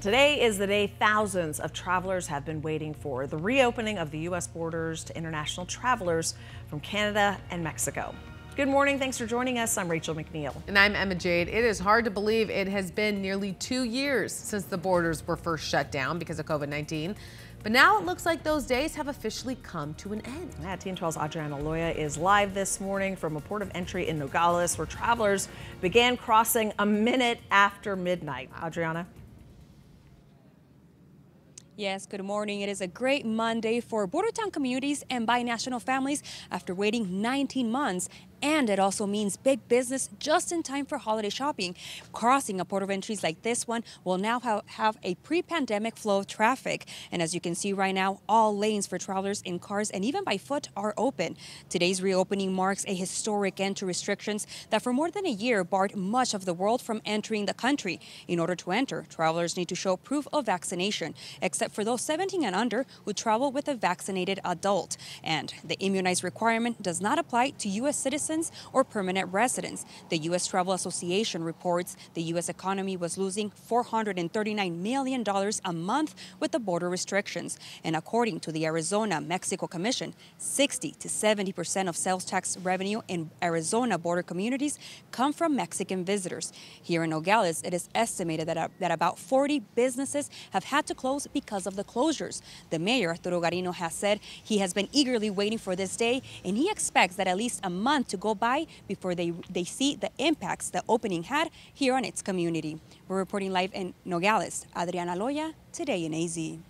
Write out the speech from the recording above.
Today is the day thousands of travelers have been waiting for the reopening of the U.S. borders to international travelers from Canada and Mexico. Good morning. Thanks for joining us. I'm Rachel McNeil. And I'm Emma Jade. It is hard to believe it has been nearly two years since the borders were first shut down because of COVID 19. But now it looks like those days have officially come to an end. Yeah, Team 12's Adriana Loya is live this morning from a port of entry in Nogales where travelers began crossing a minute after midnight. Adriana? Yes, good morning. It is a great Monday for border town communities and binational families after waiting 19 months and it also means big business just in time for holiday shopping. Crossing a port of entries like this one will now ha have a pre-pandemic flow of traffic. And as you can see right now, all lanes for travelers in cars and even by foot are open. Today's reopening marks a historic end to restrictions that for more than a year barred much of the world from entering the country. In order to enter, travelers need to show proof of vaccination, except for those 17 and under who travel with a vaccinated adult. And the immunized requirement does not apply to U.S. citizens or permanent residents. The U.S. Travel Association reports the U.S. economy was losing $439 million a month with the border restrictions. And according to the Arizona Mexico Commission, 60 to 70 percent of sales tax revenue in Arizona border communities come from Mexican visitors. Here in Nogales, it is estimated that, uh, that about 40 businesses have had to close because of the closures. The mayor, Arturo Garino, has said he has been eagerly waiting for this day, and he expects that at least a month to go by before they, they see the impacts the opening had here on its community. We're reporting live in Nogales. Adriana Loya, Today in AZ.